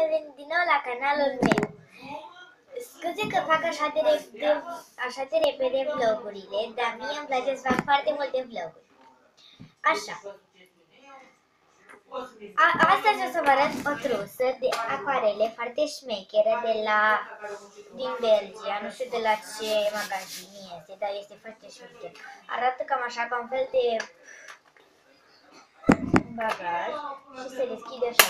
revenit din nou la canalul meu. Scuze că fac așa de, de, așa de repede vlogurile, dar mie îmi place să fac foarte multe vloguri. Așa. A, astăzi o să vă arăt o trusă de acuarele foarte șmecheră de la, din Belgia, nu știu de la ce magazin este, dar este foarte șmecher. Arată cam așa, ca un fel de bagaj și se deschide așa.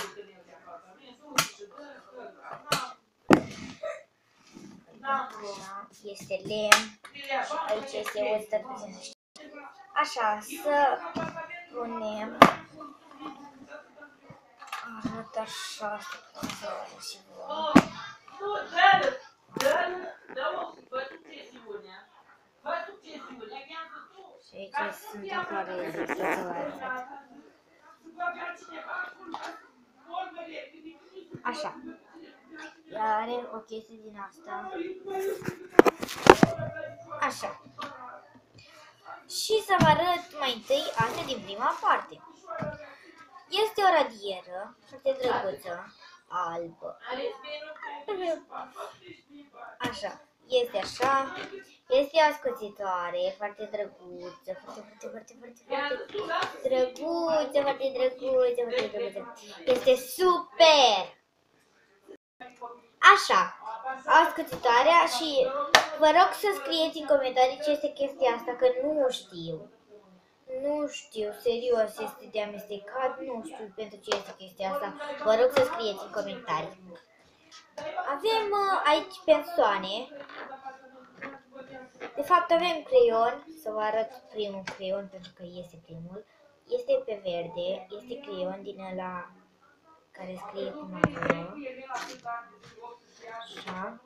Este lemn, aici este o stăpână. Așa, să punem arată așa, să vedem și voi. Și aici sunt acuarele, să vă arăt. Așa. Ea are o chestie din asta. Așa. Și să vă arăt mai întâi astea din prima parte. Este o radieră foarte drăguță, albă. Așa. Este așa. Este ascuțitoare, foarte drăguță, foarte, foarte, foarte, foarte, foarte drăguță, foarte drăguță, foarte drăguță. Este super! Așa, ascuțitoarea și vă rog să scrieți în comentarii ce este chestia asta, că nu știu. Nu știu, serios, este de amestecat, nu știu pentru ce este chestia asta. Vă rog să scrieți în comentarii. Avem uh, aici persoane de fapt avem creion, să vă arăt primul creion pentru că este primul. Este pe verde, este creion din ăla care scrie cu maro. Așa.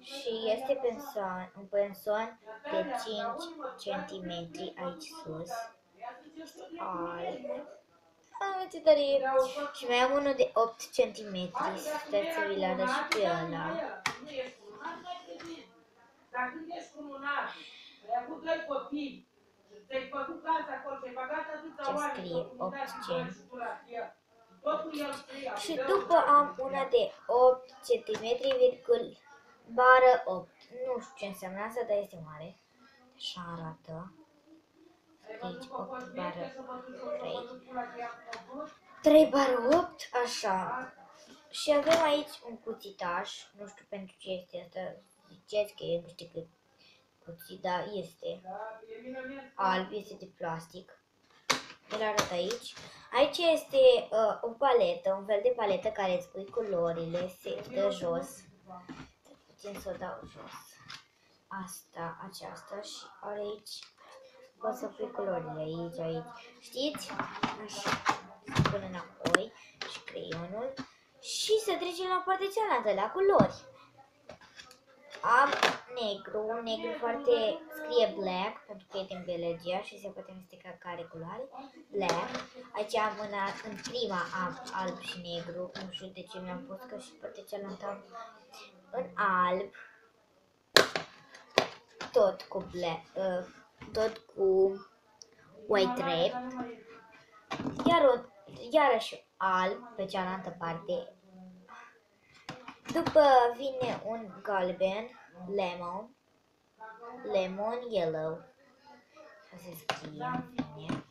Și este penson, un penson de 5 cm aici sus. Este alb. Ah, ce tare e. Și mai am unul de 8 cm. Stai să vi-l arăt și pe ăla. Dar când ești comunar, ai avut doi copii, ți-ai făcut casa acolo, ți-ai băgat atâta Ce oameni, scrie? tot cu minte, 8 cm. Tot cu el scria. Și după am una de 8 cm, virgul bară 8. Nu știu ce înseamnă asta, dar este mare. Așa arată. Deci 8 bară 3. 3 bară 8, așa. Și avem aici un cuțitaș. Nu știu pentru ce este asta. Ziceți că e nu știu cât cuțit, dar este. Alb, este de plastic. Îl arăt aici. Aici este uh, o paletă, un fel de paletă care îți pui culorile, se dă jos. Stai puțin să o dau jos. Asta, aceasta și are aici. Poți să pui culorile aici, aici. Știți? Așa. Să pun înapoi și creionul. Și să trecem la partea cealaltă, la culori. Am negru, un negru foarte scrie black, pentru că e din Belgia și se poate amesteca care culoare. Black. Aici am în, a- în prima am alb și negru, nu știu de ce mi-am pus, că și partea cealaltă am în alb. Tot cu black, uh, tot cu white wrap. Iar o, iarăși alb pe cealaltă parte. După vine un galben, lemon, lemon yellow. Așa se scrie, în fine.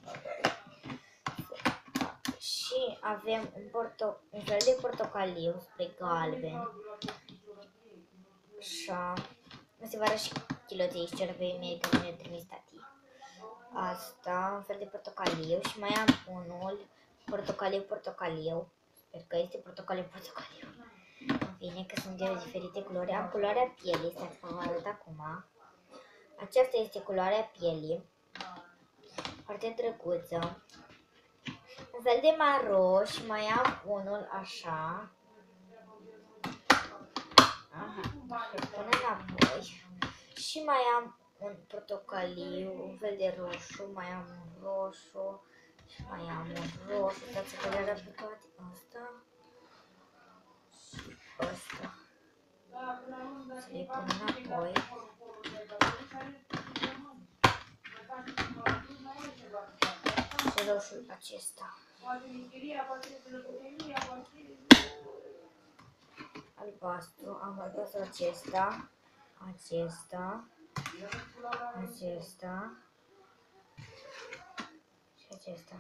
Și avem un, porto, un fel de portocaliu spre galben. Așa. Nu se va arăt și chiloții aici, ce pe mine că mi-a trimis tati. Asta, un fel de portocaliu și mai am unul portocaliu, portocaliu. Sper că este portocaliu, portocaliu. În fine, că sunt de diferite culori. Am culoarea pielii, stați să vă arăt acum. Aceasta este culoarea pielii. Foarte drăguță. Un fel de maroș și mai am unul așa. Aha, îl pun înapoi. Și mai am un portocaliu, un fel de roșu, mai am un roșu și mai am un roșu. Stați să vă le arăt pe toate. Asta și ăsta. Să le pun înapoi. Și roșul acesta. albastru, am albastru acesta, acesta, acesta și acesta.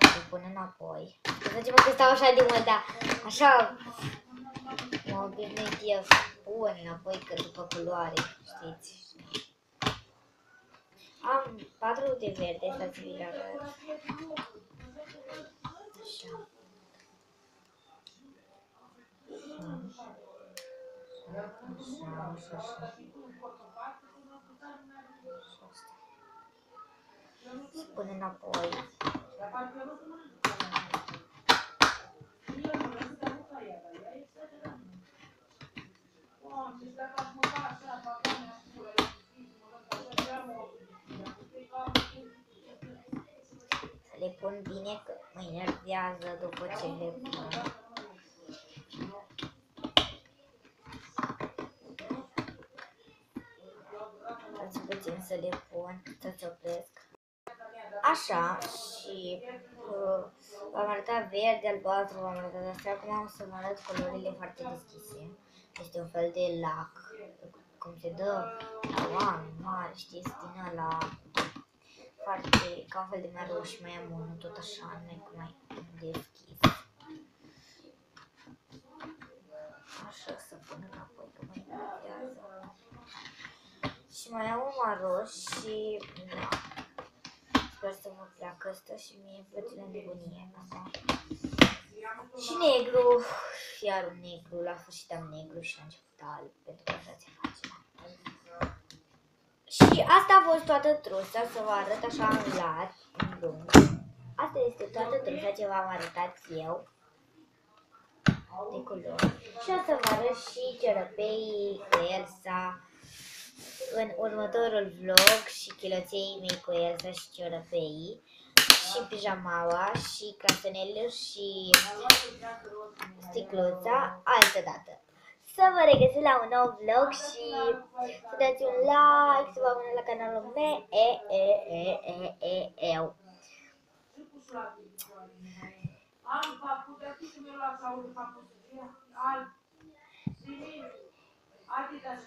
Îl pun înapoi. Scuzați-mă că stau așa de mult, dar așa m-am obișnuit eu să pun înapoi că după culoare, știți? Am patru de verde, stați-vi la rând. Așa. Așa, așa, așa. Și asta. Și pun înapoi. Să le pun bine că mă enervează după ce le pun. Dați puțin să le pun, să se opresc. Așa, și uh, v-am arătat verde, albastru, v-am arătat astea. Acum o să vă arăt culorile foarte deschise. Este un fel de lac, cum se dă la oameni mari, știți, din ăla foarte, ca un fel de mereu și mai am unul tot așa, mai, mai deschis. Așa să pun înapoi, că mai enervează. Și mai am un maroș și da. Sper să mă placă asta și mie îmi place la nebunie asta. Și negru, iar un negru, la sfârșit am negru și la început alb, pentru că așa se face. Și asta a fost toată trusa, să vă arăt așa în lat, în lung. Asta este toată trusa ce v-am arătat eu de culori. Și o să vă arăt și cerăpeii cu Elsa în următorul vlog și chiloței mei cu Elsa și ciorăpeii și pijamaua și casonelul și sticluța altă dată. Să vă regăsesc la un nou vlog și să dați un like, să vă abonați la canalul meu. E, e, e, e, e, eu. Am făcut, dar tu mi-l luat sau făcut. Al, Adidas